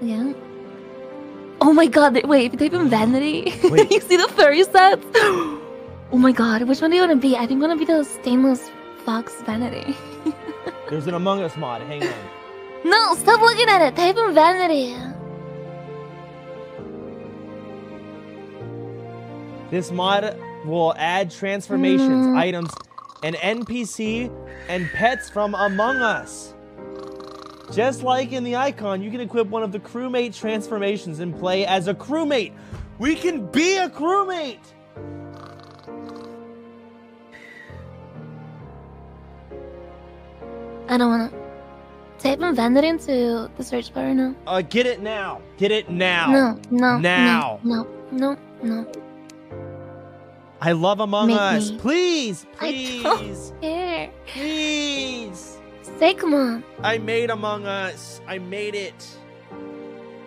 Yeah. Oh my god, they- wait, if you type in vanity, Wait. you see the furry sets? Oh my god, which one do you want to be? I think I'm gonna be the stainless fox vanity. There's an Among Us mod. Hang on. No, stop looking at it. Type in vanity. This mod will add transformations, Mm. items, and NPC and pets from Among Us. Just like in the icon, you can equip one of the crewmate transformations and play as a crewmate. We can be a crewmate! I don't wanna. Type vanity into the search bar now. Uh, get it now. Get it now. No, no, Now. no, no, no, no. I love Among Make Us. me. Please, I don't care. please. Say come on. I made Among Us. I made it.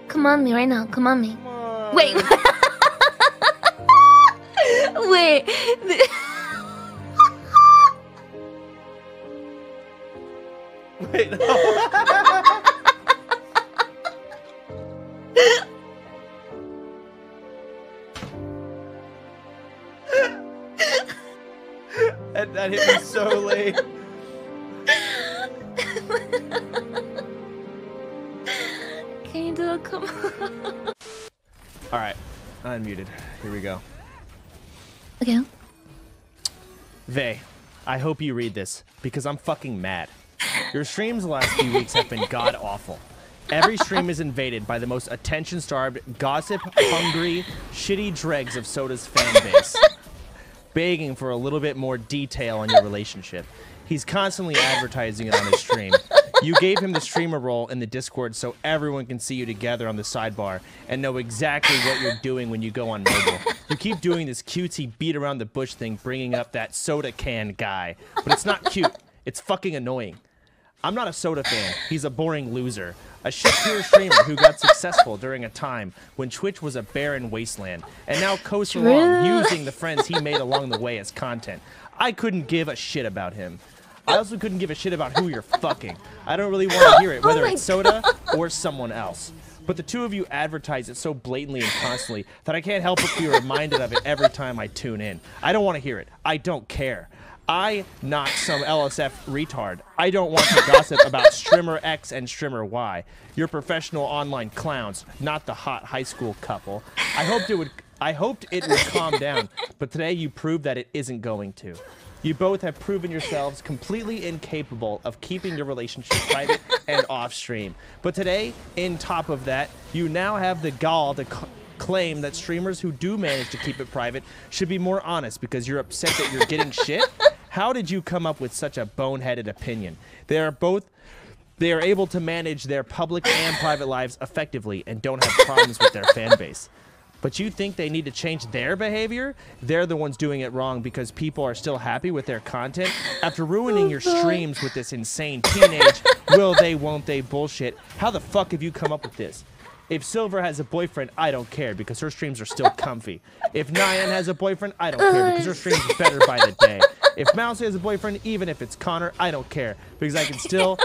Come on me right now. Come on me. Come on. Wait. Wait. Wait, no. that, that hit me so late. Can you do it? Come on. All right, unmuted. Here we go. Okay. Vei, I hope you read this because I'm fucking mad. Your streams the last few weeks have been god awful. Every stream is invaded by the most attention starved, gossip hungry, shitty dregs of Soda's fan base, begging for a little bit more detail on your relationship. He's constantly advertising it on his stream. You gave him the streamer role in the Discord so everyone can see you together on the sidebar and know exactly what you're doing when you go on mobile. You keep doing this cutesy beat around the bush thing, bringing up that soda can guy, but it's not cute. It's fucking annoying. I'm not a soda fan. He's a boring loser. A shit tier streamer who got successful during a time when Twitch was a barren wasteland and now coasts along using the friends he made along the way as content. I couldn't give a shit about him. I also couldn't give a shit about who you're fucking. I don't really want to hear it, oh whether my it's Soda or someone else. But the two of you advertise it so blatantly and constantly that I can't help but be reminded of it every time I tune in. I don't want to hear it. I don't care. I, not some LSF retard. I don't want to gossip about Strimmer X and Strimmer Y. You're professional online clowns, not the hot high school couple. I hoped it would I hoped it would calm down, but today you proved that it isn't going to. You both have proven yourselves completely incapable of keeping your relationship private and off stream. But today, in top of that, you now have the gall to c- claim that streamers who do manage to keep it private should be more honest because you're upset that you're getting shit. How did you come up with such a boneheaded opinion? They are both they are able to manage their public and private lives effectively and don't have problems with their fan base. But you think they need to change their behavior? They're the ones doing it wrong because people are still happy with their content after ruining your streams with this insane teenage will they won't they bullshit. How the fuck have you come up with this? If Silver has a boyfriend, I don't care because her streams are still comfy. If Nyan has a boyfriend, I don't care because her streams are better by the day. If Mouse has a boyfriend, even if it's Connor, I don't care because I can still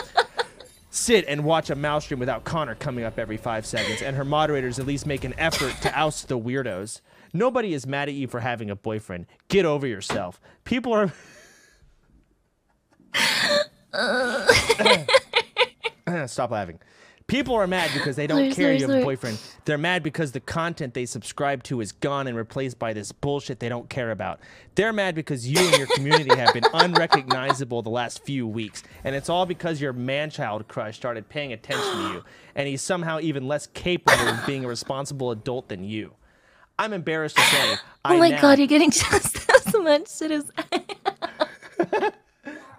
sit and watch a mouse stream without Connor coming up every five seconds, and her moderators at least make an effort to oust the weirdos. Nobody is mad at you for having a boyfriend. Get over yourself. People are. Stop laughing. People are mad because they don't care sorry, you have a boyfriend. They're mad because the content they subscribe to is gone and replaced by this bullshit they don't care about. They're mad because you and your community have been unrecognizable the last few weeks. And it's all because your man-child crush started paying attention to you. And he's somehow even less capable of being a responsible adult than you. I'm embarrassed to say. Oh my now- god, you're getting just as much shit as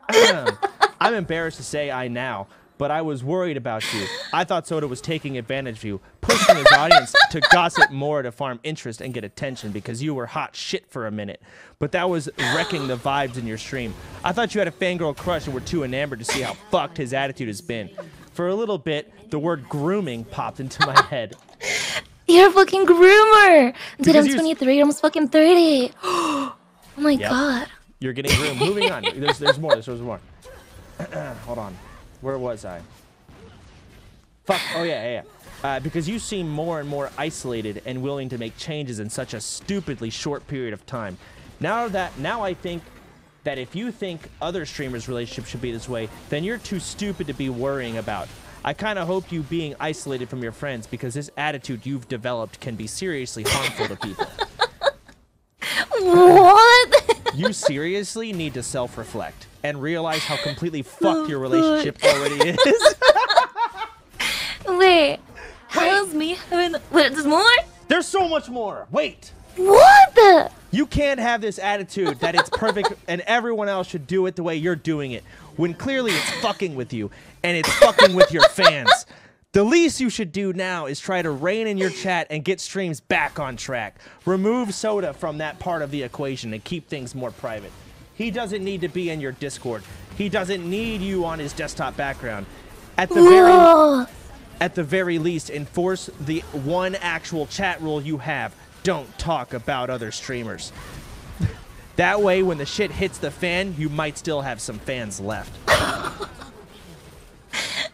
I'm embarrassed to say I now, but I was worried about you. I thought Soda was taking advantage of you, pushing his audience to gossip more to farm interest and get attention because you were hot shit for a minute. But that was wrecking the vibes in your stream. I thought you had a fangirl crush and were too enamored to see how fucked his attitude has been. For a little bit, the word grooming popped into my head. You're a fucking groomer. Dude, Because I'm 23. I'm almost fucking 30. oh my Yep. god. You're getting groomed. Moving on. There's, there's more. There's, there's more. Hold on. Where was I? Fuck. Oh yeah, yeah, yeah. uh, because you seem more and more isolated and willing to make changes in such a stupidly short period of time. Now that now I think that if you think other streamers' relationships should be this way, then you're too stupid to be worrying about. I kind of hope you being isolated from your friends because this attitude you've developed can be seriously harmful to people. What? You seriously need to self-reflect and realize how completely oh, fucked your relationship already is. Wait. How's me having. Wait, there's more? There's so much more. Wait. What the? You can't have this attitude that it's perfect and everyone else should do it the way you're doing it when clearly it's fucking with you and it's fucking with your fans. The least you should do now is try to rein in your chat and get streams back on track. Remove Soda from that part of the equation and keep things more private. He doesn't need to be in your Discord. He doesn't need you on his desktop background. At the very at the very least, enforce the one actual chat rule you have. Don't talk about other streamers. that way, when the shit hits the fan, you might still have some fans left.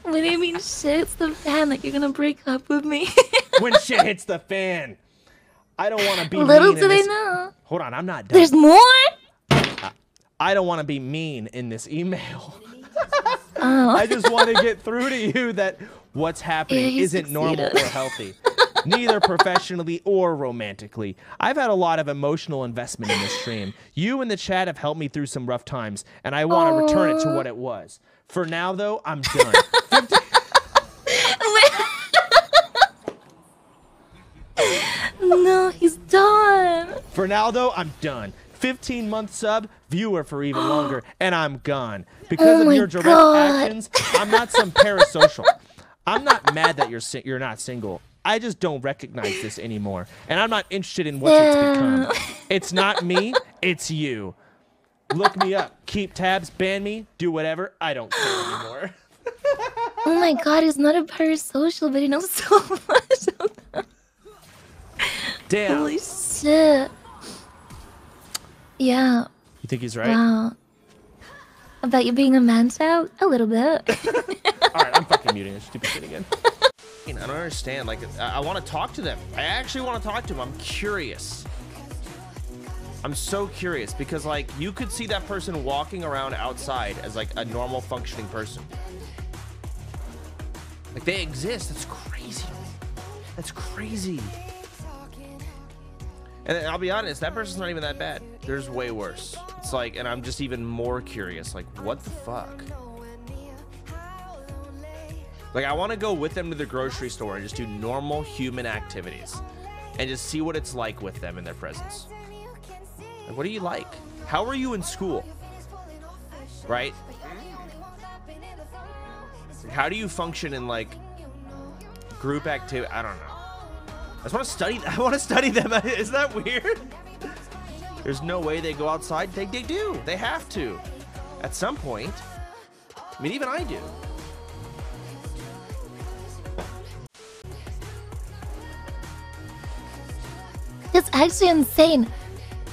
What do you mean shit's the fan that you're gonna break up with me? when shit hits the fan. I don't want to be Little do they this- know. Hold on, I'm not done. There's more? I don't want to be mean in this email. Oh. I just want to get through to you that what's happening Yeah, isn't normal or healthy, neither professionally or romantically. I've had a lot of emotional investment in this stream. You and the chat have helped me through some rough times, and I want to return it to what it was. For now, though, I'm done. no, he's done. For now, though, I'm done. 15 month sub, viewer for even longer, and I'm gone. Because Oh of your direct God. actions, I'm not some parasocial. I'm not mad that you're si- you're not single. I just don't recognize this anymore, and I'm not interested in what it's become. It's not me, it's you. Look me up, keep tabs, ban me, do whatever. I don't care anymore. Oh my god, he's not a parasocial, but he knows so much. Damn. Holy shit. Yeah, You think he's right? wow. About you being a man child? A little bit. All right, I'm fucking muting this stupid shit again. I don't understand. Like, I, I want to talk to them. I actually want to talk to them. I'm curious. I'm so curious because, like, you could see that person walking around outside as like a normal functioning person. Like they exist. That's crazy. That's crazy. And I'll be honest, that person's not even that bad. There's way worse. It's like, and I'm just even more curious. Like, what the fuck? Like, I want to go with them to the grocery store and just do normal human activities and just see what it's like with them in their presence. Like, what do you like? How are you in school? Right? How do you function in like group activity? I don't know. I just want to study. I want to study them. Isn't that weird? There's no way they go outside. They, they do. They have to. At some point. I mean, even I do. That's actually insane.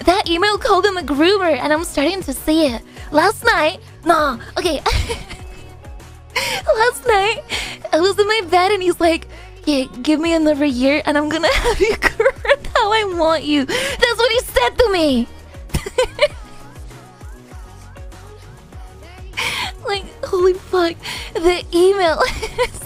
That email called him a groomer, and I'm starting to see it. Last night, no, okay. Last night, I was in my bed, and he's like, "Yeah, give me another year, and I'm gonna have you correct how I want you." That's what he said to me. like, holy fuck, the email.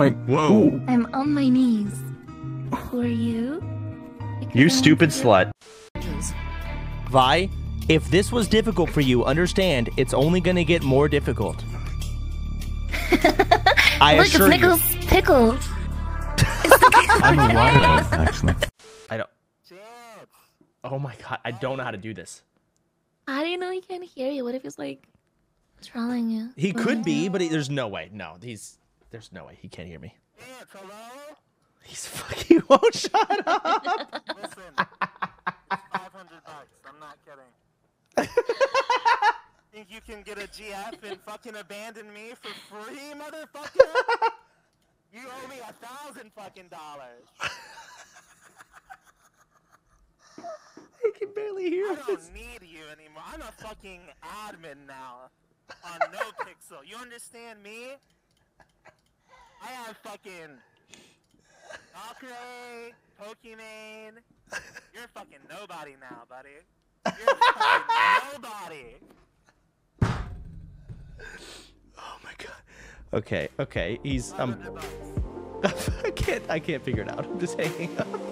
my. Whoa. I'm on my knees. For you? You stupid slut. Vei, if this was difficult for you, understand it's only gonna get more difficult. I Look, it's assure you. Nicholas Pickle. I'm a liar, actually. I don't. Oh my god, I don't know how to do this. How do you know he can't hear you? What if he's like trolling you? He could be, but he, there's no way. No, he's there's no way he can't hear me. He's fucking he won't shut up. Listen, it's 500 bucks. I'm not kidding. Think you can get a GF and fucking abandon me for free, motherfucker? you owe me a thousand fucking dollars. I can barely hear I don't need you anymore. I'm a fucking admin now on No Pixel. You understand me? I have fucking Valkyrae, Pokimane. You're fucking nobody now, buddy. You're fucking nobody. Oh my god. Okay, okay. He's um I can't I can't figure it out. I'm just hanging up.